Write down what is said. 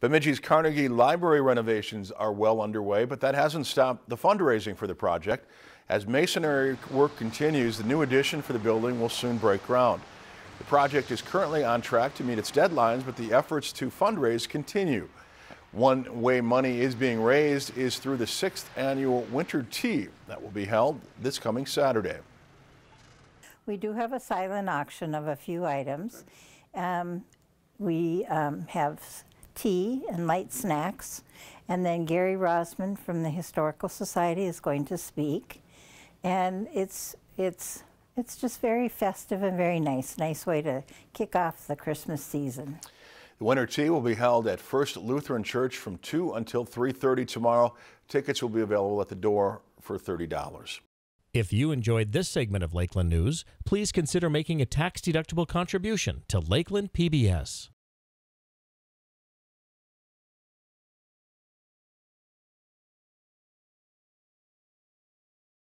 Bemidji's Carnegie Library renovations are well underway, but that hasn't stopped the fundraising for the project. As masonry work continues, the new addition for the building will soon break ground. The project is currently on track to meet its deadlines, but the efforts to fundraise continue. One way money is being raised is through the sixth annual Winter Tea that will be held this coming Saturday. We do have a silent auction of a few items. Um, we um, have tea and light snacks. And then Gary Rosman from the Historical Society is going to speak. And it's, it's, it's just very festive and very nice. Nice way to kick off the Christmas season. The winter tea will be held at First Lutheran Church from 2 until 3.30 tomorrow. Tickets will be available at the door for $30. If you enjoyed this segment of Lakeland News, please consider making a tax-deductible contribution to Lakeland PBS.